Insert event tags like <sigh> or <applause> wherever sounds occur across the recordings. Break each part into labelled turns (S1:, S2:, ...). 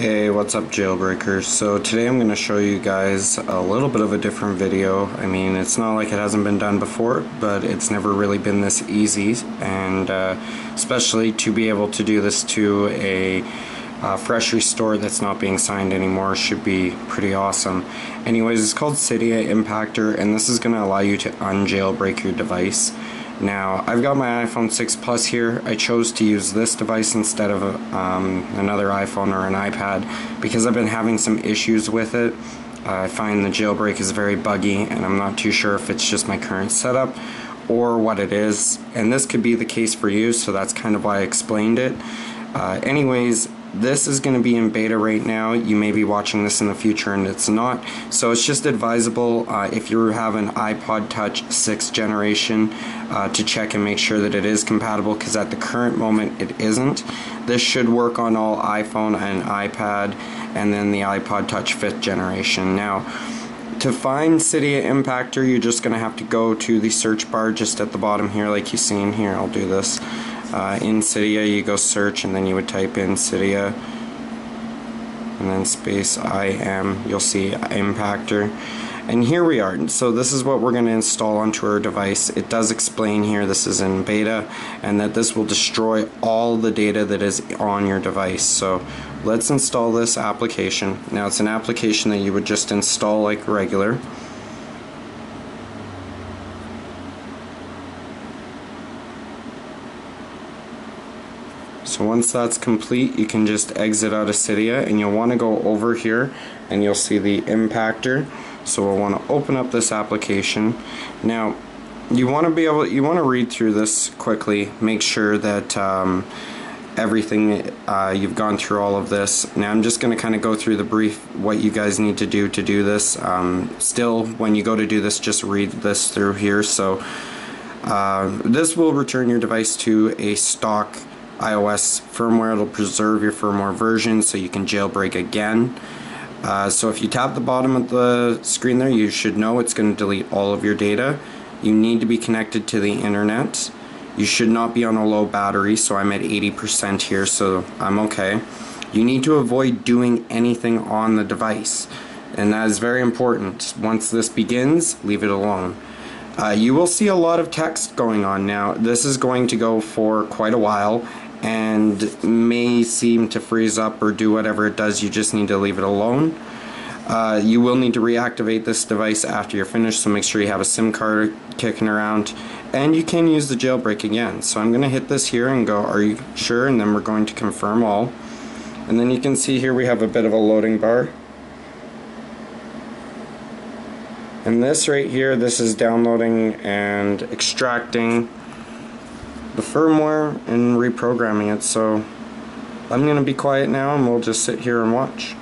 S1: Hey, what's up jailbreakers? So today I'm going to show you guys a little bit of a different video. I mean, it's not like it hasn't been done before, but it's never really been this easy, and uh, especially to be able to do this to a uh, fresh restore that's not being signed anymore should be pretty awesome. Anyways, it's called Cydia Impactor, and this is going to allow you to unjailbreak your device. Now, I've got my iPhone 6 Plus here. I chose to use this device instead of um, another iPhone or an iPad because I've been having some issues with it. I find the jailbreak is very buggy and I'm not too sure if it's just my current setup or what it is. And this could be the case for you, so that's kind of why I explained it. Uh, anyways, this is going to be in beta right now. You may be watching this in the future and it's not. So it's just advisable uh, if you have an iPod Touch 6th generation uh, to check and make sure that it is compatible because at the current moment it isn't. This should work on all iPhone and iPad and then the iPod Touch 5th generation. Now, to find Cydia Impactor, you're just going to have to go to the search bar just at the bottom here like you see in here. I'll do this uh, in Cydia you go search and then you would type in Cydia and then space IM you'll see impactor. And here we are. So this is what we're going to install onto our device. It does explain here this is in beta and that this will destroy all the data that is on your device. So let's install this application. Now it's an application that you would just install like regular So once that's complete, you can just exit out of Cydia and you'll want to go over here and you'll see the impactor. So we'll want to open up this application. Now, you want to be able, you want to read through this quickly, make sure that um, everything, uh, you've gone through all of this. Now I'm just going to kind of go through the brief, what you guys need to do to do this. Um, still, when you go to do this, just read this through here. So uh, this will return your device to a stock iOS firmware. It'll preserve your firmware version so you can jailbreak again. Uh, so if you tap the bottom of the screen there, you should know it's going to delete all of your data. You need to be connected to the internet. You should not be on a low battery, so I'm at 80% here, so I'm okay. You need to avoid doing anything on the device, and that is very important. Once this begins, leave it alone. Uh, you will see a lot of text going on now. This is going to go for quite a while, and may seem to freeze up or do whatever it does, you just need to leave it alone. Uh, you will need to reactivate this device after you're finished, so make sure you have a SIM card kicking around. And you can use the jailbreak again. So I'm going to hit this here and go, are you sure? And then we're going to confirm all. And then you can see here we have a bit of a loading bar. And this right here, this is downloading and extracting the firmware and reprogramming it. So I'm going to be quiet now and we'll just sit here and watch.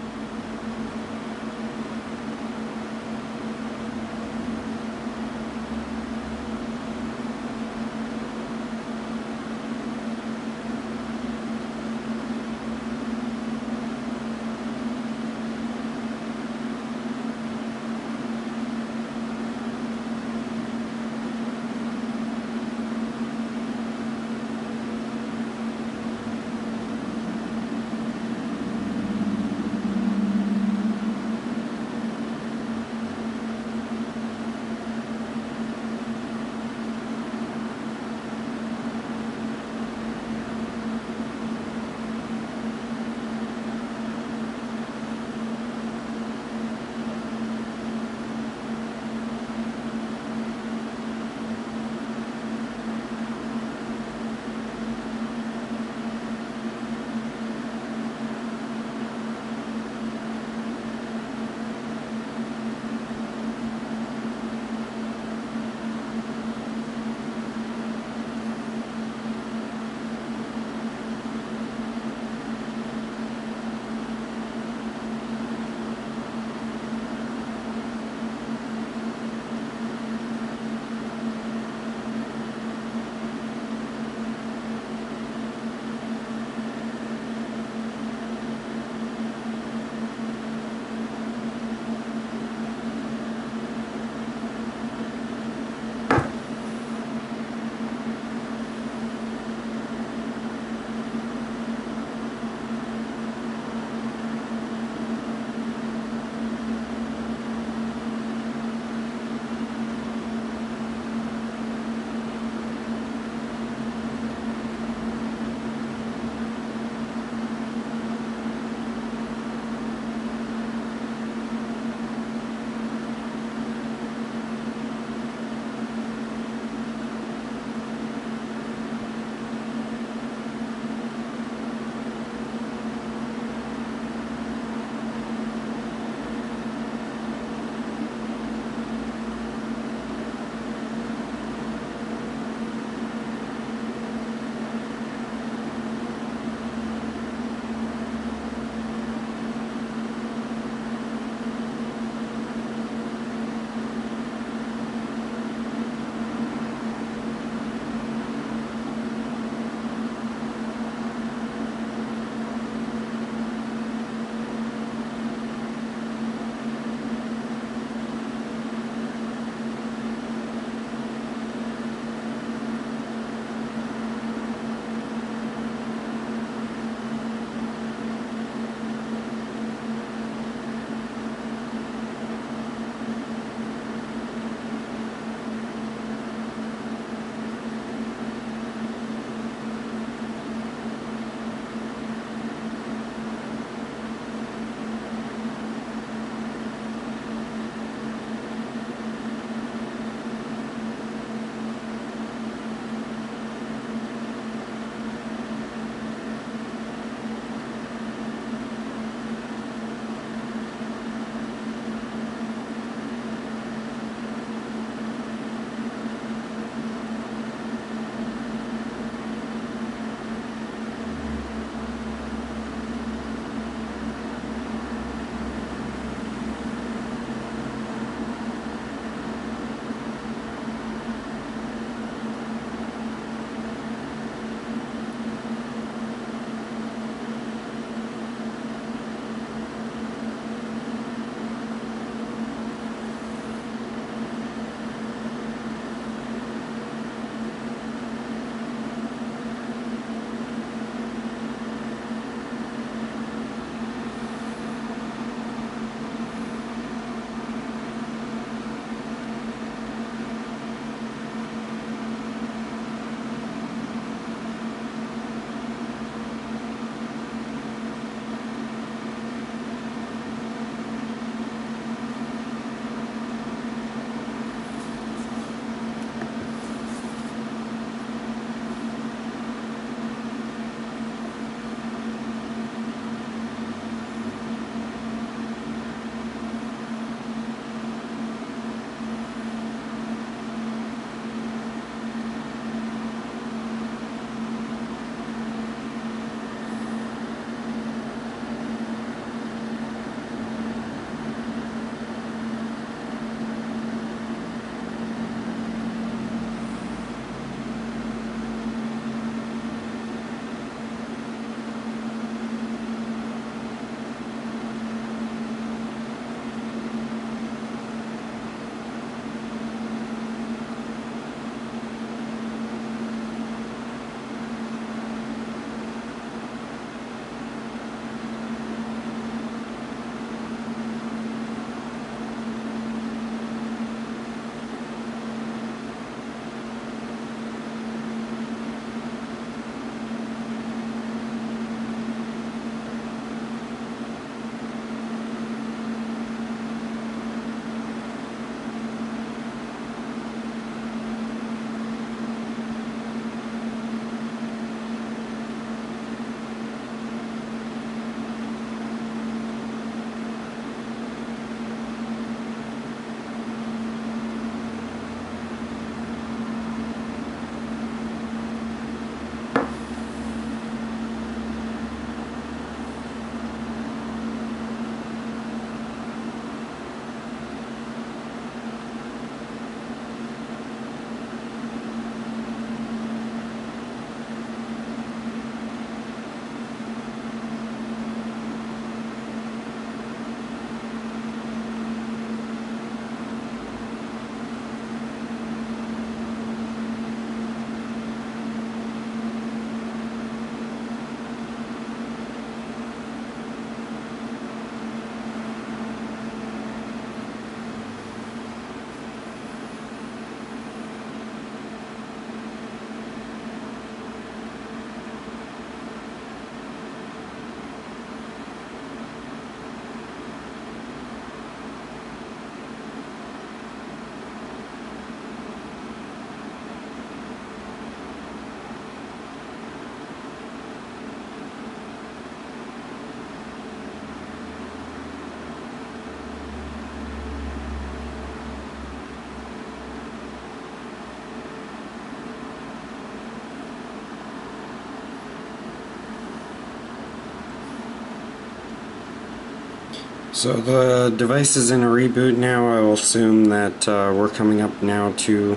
S1: So the device is in a reboot now. I will assume that uh, we're coming up now to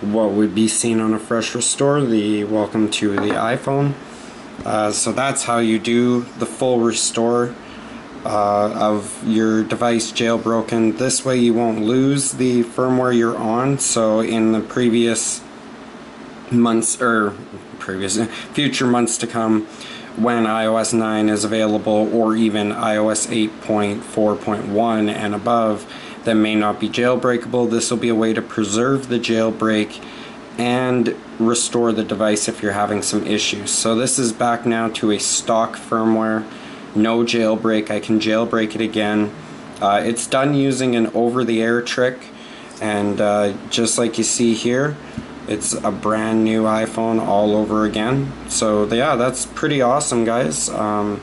S1: what would be seen on a fresh restore, the welcome to the iPhone. Uh, so that's how you do the full restore uh, of your device jailbroken. This way you won't lose the firmware you're on. So in the previous months or previous <laughs> future months to come, when iOS 9 is available or even iOS 8.4.1 and above that may not be jailbreakable. This will be a way to preserve the jailbreak and restore the device if you're having some issues. So this is back now to a stock firmware, no jailbreak. I can jailbreak it again. Uh, it's done using an over-the-air trick and uh, just like you see here, it's a brand new iPhone all over again. So yeah, that's pretty awesome, guys. Um,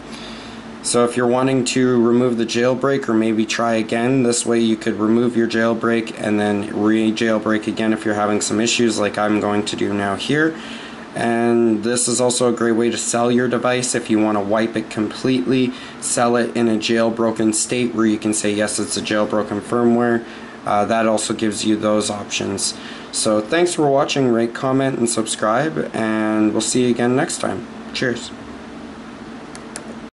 S1: so if you're wanting to remove the jailbreak or maybe try again, this way you could remove your jailbreak and then re-jailbreak again if you're having some issues like I'm going to do now here. And this is also a great way to sell your device if you want to wipe it completely, sell it in a jailbroken state where you can say yes it's a jailbroken firmware. Uh, that also gives you those options. So thanks for watching, rate, comment, and subscribe, and we'll see you again next time. Cheers.